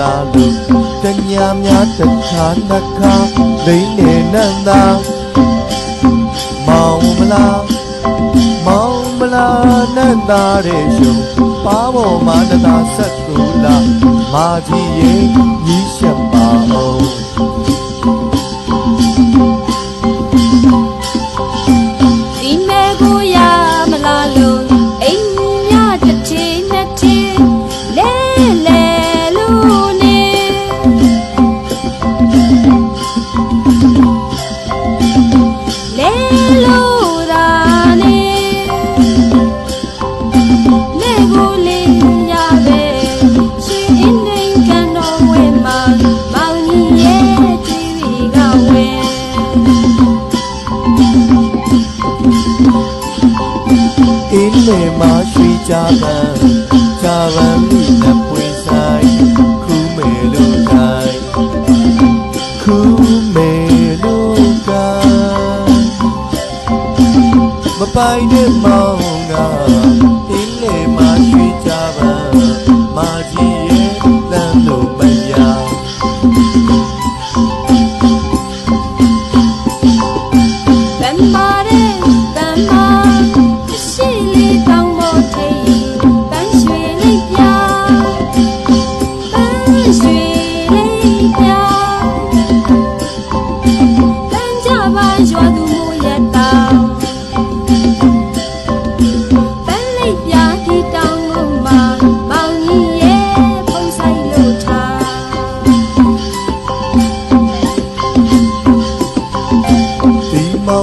လာလို့တညာများတစ်ခါနှစ်ခါလိမ့်နေနန်းသာမောင်မလားမောင်မလားနန်းသားရဲ့ရှုံပါပေါ်မှာတသာဆက်ကူလာမာကြီးရဲ့ညီရှက်ပါ ကြပန်းကြပန်းမိနဲ့ပွေဆိုင်ခူးမေလို့တိုင်းခူးမေလို့တိုင်းမပိုင်တဲ့မောင်က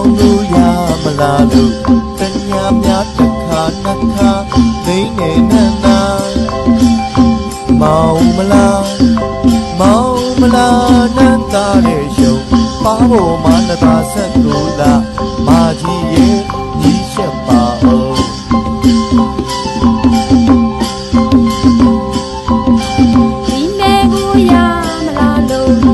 ဒီမောင်တို့ရမလားလို့တညာများတစ်ခါနှစ်ခါလိမ့်နေနန်းသာမောင်မလားမောင်မလားနန်းသားရဲ့ရှုံပါဖို့မနတာဆက်ကိုလာမာကြီးရဲ့ညီရှက်ပါအောင်ဒီမဲကိုရမလားလို့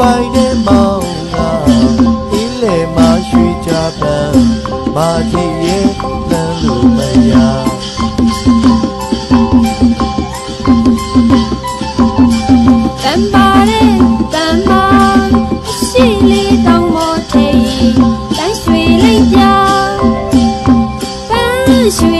ပိုင်နဲ့မောင်ကအင်းလေမှရွှေချပန်းမာကြီးရဲ့လမ်းလိုမယားတန်ပါတဲ့တန်ပါရှိလေတောင်မော်ထေးတန်ရွှေလေးပြတန်ရွှေ